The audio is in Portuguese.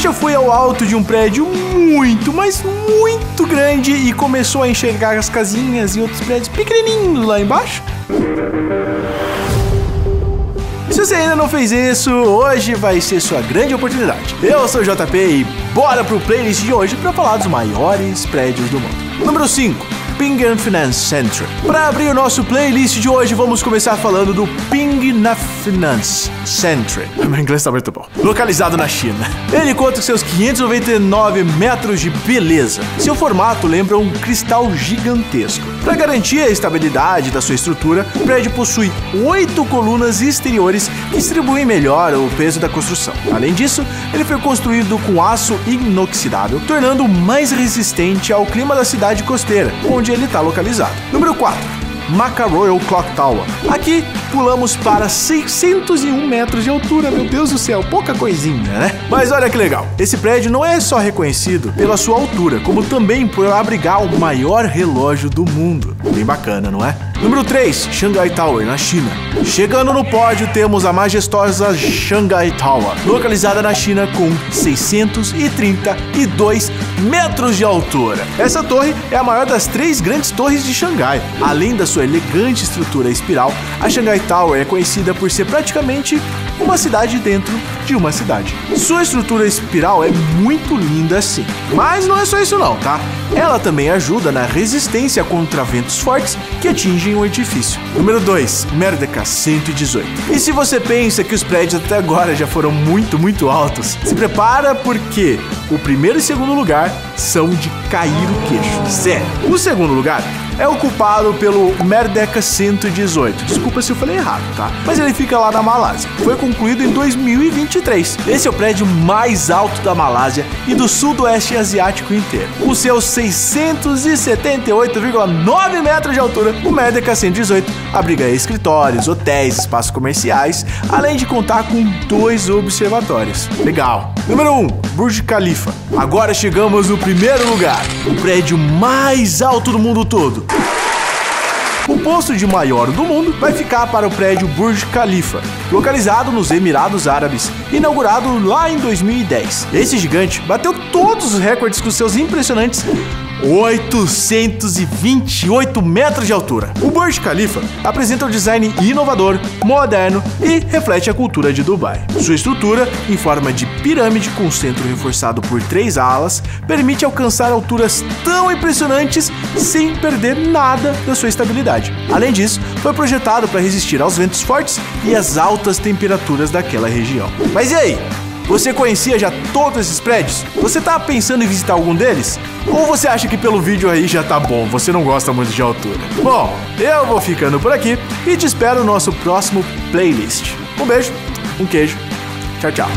já foi ao alto de um prédio muito, mas muito grande e começou a enxergar as casinhas e outros prédios pequenininhos lá embaixo? Se você ainda não fez isso, hoje vai ser sua grande oportunidade. Eu sou o JP e bora pro playlist de hoje para falar dos maiores prédios do mundo. Número 5. Ping Finance Center. Para abrir o nosso playlist de hoje, vamos começar falando do Ping Finance Center. Meu inglês está muito bom. Localizado na China. Ele conta com seus 599 metros de beleza. Seu formato lembra um cristal gigantesco. Para garantir a estabilidade da sua estrutura, o prédio possui oito colunas exteriores que distribuem melhor o peso da construção. Além disso, ele foi construído com aço inoxidável, tornando mais resistente ao clima da cidade costeira, onde onde ele está localizado. Número 4. Maca Royal Clock Tower. Aqui pulamos para 601 metros de altura, meu Deus do céu, pouca coisinha, né? Mas olha que legal, esse prédio não é só reconhecido pela sua altura, como também por abrigar o maior relógio do mundo. Bem bacana, não é? Número 3, Shanghai Tower, na China. Chegando no pódio, temos a majestosa Shanghai Tower, localizada na China com 632 metros de altura. Essa torre é a maior das três grandes torres de Xangai. Além da sua elegante estrutura espiral, a Shanghai Tower é conhecida por ser praticamente uma cidade dentro de uma cidade. Sua estrutura espiral é muito linda sim, mas não é só isso não, tá? Ela também ajuda na resistência contra ventos fortes que atingem o edifício. Número 2, Merdeka 118. E se você pensa que os prédios até agora já foram muito, muito altos, se prepara porque o primeiro e segundo lugar são de cair o queixo. Sério. O segundo lugar é ocupado pelo Merdeka 118. Desculpa se eu falei errado, tá? Mas ele fica lá na Malásia. Foi concluído em 2023. Esse é o prédio mais alto da Malásia e do sudoeste asiático inteiro. Com seus 678,9 metros de altura, o Merdeka 118 abriga escritórios, hotéis, espaços comerciais, além de contar com dois observatórios. Legal. Número 1, Burj Khalifa. Agora chegamos no primeiro lugar, o prédio mais alto do mundo todo. O posto de maior do mundo vai ficar para o prédio Burj Khalifa, localizado nos Emirados Árabes, inaugurado lá em 2010. Esse gigante bateu todos os recordes com seus impressionantes 828 metros de altura. O Burj Khalifa apresenta um design inovador, moderno e reflete a cultura de Dubai. Sua estrutura, em forma de pirâmide com centro reforçado por três alas, permite alcançar alturas tão impressionantes sem perder nada da sua estabilidade. Além disso, foi projetado para resistir aos ventos fortes e às altas temperaturas daquela região. Mas e aí? Você conhecia já todos esses prédios? Você tá pensando em visitar algum deles? Ou você acha que pelo vídeo aí já tá bom, você não gosta muito de altura? Bom, eu vou ficando por aqui e te espero no nosso próximo playlist. Um beijo, um queijo, tchau, tchau.